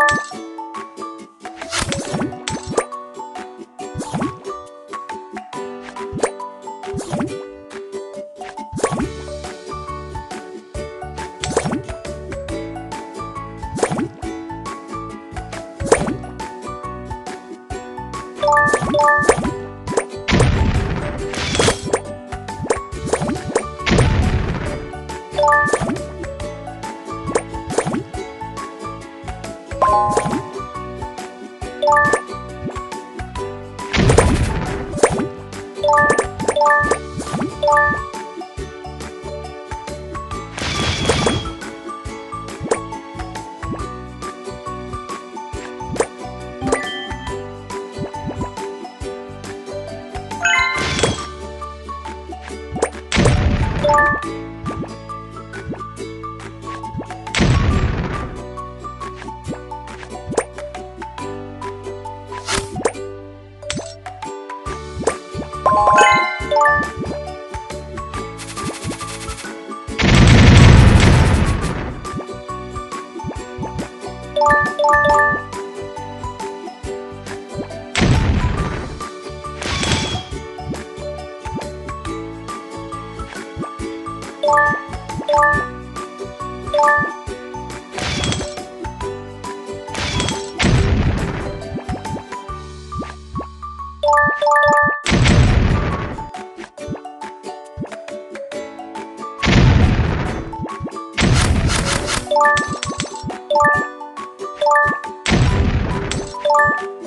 you. you you. you